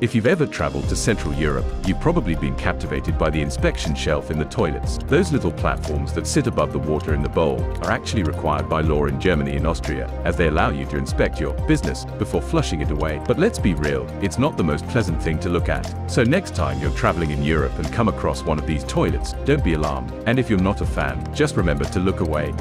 If you've ever traveled to Central Europe, you've probably been captivated by the inspection shelf in the toilets. Those little platforms that sit above the water in the bowl are actually required by law in Germany and Austria, as they allow you to inspect your business before flushing it away. But let's be real, it's not the most pleasant thing to look at. So next time you're traveling in Europe and come across one of these toilets, don't be alarmed. And if you're not a fan, just remember to look away.